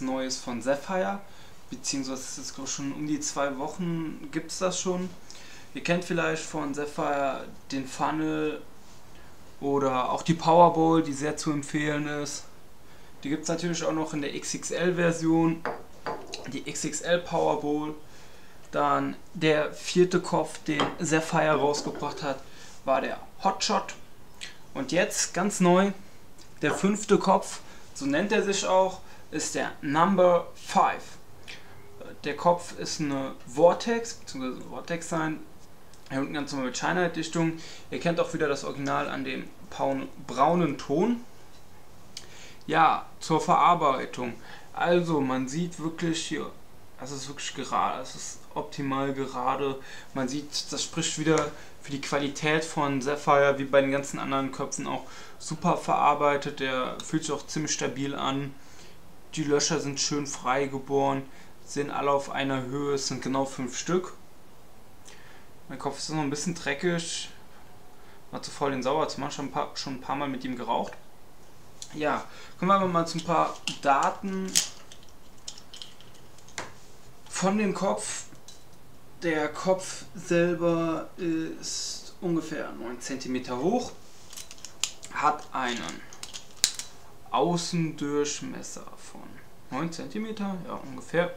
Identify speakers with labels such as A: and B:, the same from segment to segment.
A: Neues von Sapphire, beziehungsweise es ist schon um die zwei Wochen gibt es das schon. Ihr kennt vielleicht von Sapphire den Funnel oder auch die Powerball, die sehr zu empfehlen ist. Die gibt es natürlich auch noch in der XXL-Version, die XXL Powerball. Dann der vierte Kopf, den Sapphire rausgebracht hat, war der Hotshot. Und jetzt ganz neu, der fünfte Kopf, so nennt er sich auch, ist der Number 5. Der Kopf ist eine Vortex, bzw. Vortex sein. Hier unten ganz normal mit Scheinheitdichtung. Ihr kennt auch wieder das Original an dem braunen Ton. Ja, zur Verarbeitung. Also, man sieht wirklich hier, es ist wirklich gerade, es ist optimal gerade. Man sieht, das spricht wieder für die Qualität von Sapphire, wie bei den ganzen anderen Köpfen auch super verarbeitet. Der fühlt sich auch ziemlich stabil an. Die Löcher sind schön frei geboren, sind alle auf einer Höhe, es sind genau fünf Stück. Mein Kopf ist noch ein bisschen dreckig, war zu voll den sauer zu machen, schon ein, paar, schon ein paar Mal mit ihm geraucht. Ja, kommen wir aber mal zu ein paar Daten von dem Kopf. Der Kopf selber ist ungefähr 9 cm hoch, hat einen Außendurchmesser von 9 cm, ja ungefähr,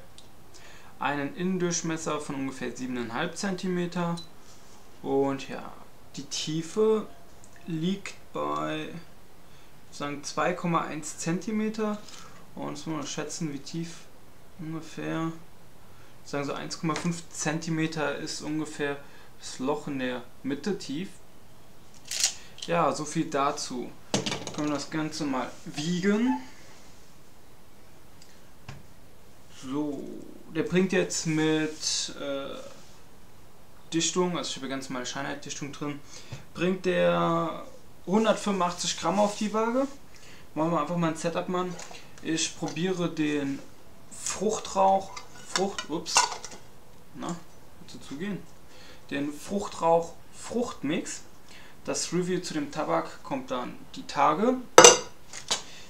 A: einen Innendurchmesser von ungefähr 7,5 cm und ja, die Tiefe liegt bei 2,1 cm und jetzt muss man schätzen, wie tief ungefähr, sagen so 1,5 cm ist ungefähr das Loch in der Mitte tief. Ja, so viel dazu können wir das Ganze mal wiegen. So, der bringt jetzt mit äh, Dichtung, also ich habe ganz normale Scheinheitdichtung drin, bringt der 185 Gramm auf die Waage. Machen wir einfach mal ein Setup machen. Ich probiere den Fruchtrauch, Frucht, ups, na, wird zugehen, den Fruchtrauch Fruchtmix das Review zu dem Tabak kommt dann die Tage.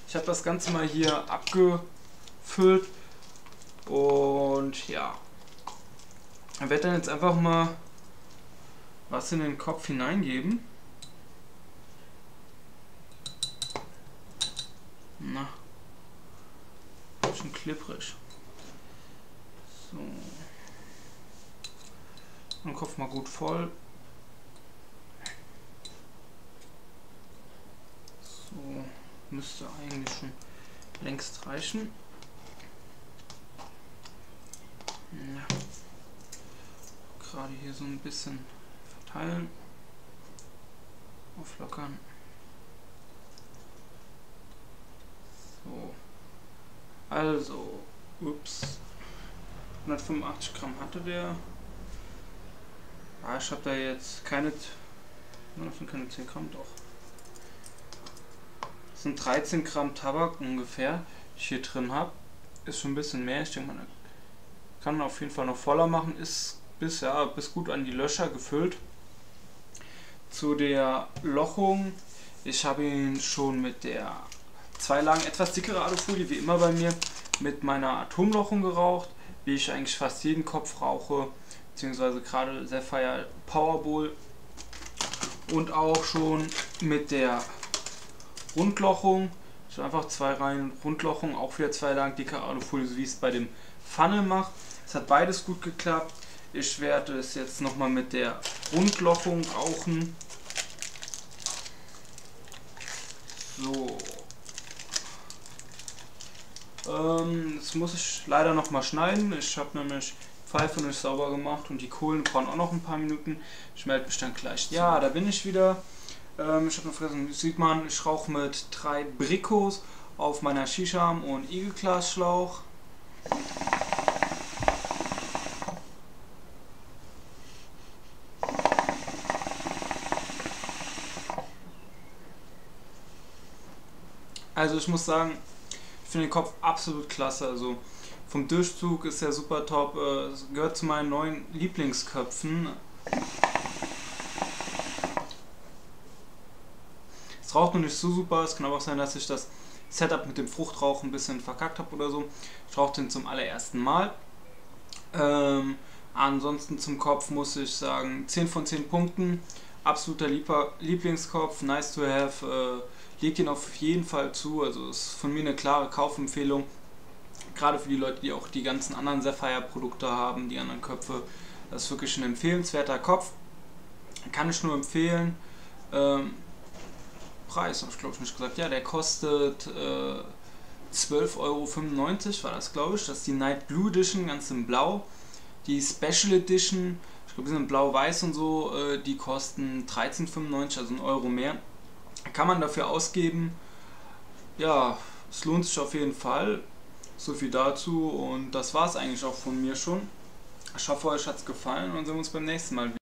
A: Ich habe das Ganze mal hier abgefüllt und ja, ich werde dann jetzt einfach mal was in den Kopf hineingeben. Na, schon klipprig. So. Den Kopf mal gut voll. So, müsste eigentlich schon längst reichen. Ja. Gerade hier so ein bisschen verteilen. Auflockern. So. Also, ups. 185 Gramm hatte der. Ah, ich habe da jetzt keine, keine 10 Gramm, doch sind 13 Gramm Tabak ungefähr, ich hier drin habe. Ist schon ein bisschen mehr. Ich denke, man kann man auf jeden Fall noch voller machen. Ist bis, ja, bis gut an die Löcher gefüllt. Zu der Lochung. Ich habe ihn schon mit der zwei Lagen etwas dickere Alufolie, wie immer bei mir, mit meiner Atomlochung geraucht, wie ich eigentlich fast jeden Kopf rauche, beziehungsweise gerade Sapphire Powerball und auch schon mit der Rundlochung. So einfach zwei Reihen Rundlochung, auch wieder zwei Lagen dicke Alufolie, so wie es bei dem Funnel mache. Es hat beides gut geklappt. Ich werde es jetzt nochmal mit der Rundlochung rauchen. So. Ähm, das muss ich leider nochmal schneiden. Ich habe nämlich Pfeife nicht sauber gemacht und die Kohlen brauchen auch noch ein paar Minuten. Ich melde mich dann gleich. Ja, da bin ich wieder. Ähm, ich habe noch vergessen, sieht man, ich rauche mit drei Bricos auf meiner Shisham und Eagle-Glas-Schlauch. Also ich muss sagen, ich finde den Kopf absolut klasse. Also vom Durchzug ist er super top. Äh, gehört zu meinen neuen Lieblingsköpfen. Raucht noch nicht so super. Es kann aber auch sein, dass ich das Setup mit dem Fruchtrauch ein bisschen verkackt habe oder so. Ich rauche den zum allerersten Mal. Ähm, ansonsten zum Kopf muss ich sagen 10 von 10 Punkten. Absoluter Lieblingskopf, nice to have. Äh, legt ihn auf jeden Fall zu. Also ist von mir eine klare Kaufempfehlung. Gerade für die Leute, die auch die ganzen anderen Sapphire-Produkte haben, die anderen Köpfe. Das ist wirklich ein empfehlenswerter Kopf. Kann ich nur empfehlen. Ähm, Preis, habe ich glaube ich nicht gesagt. Ja, der kostet äh, 12,95 Euro war das, glaube ich. Das ist die Night Blue Edition, ganz in Blau. Die Special Edition, ich glaube, die sind blau-weiß und so, äh, die kosten 13,95, also einen Euro mehr. Kann man dafür ausgeben. Ja, es lohnt sich auf jeden Fall. So viel dazu und das war es eigentlich auch von mir schon. Ich hoffe, euch hat es gefallen und sehen uns beim nächsten Mal wieder.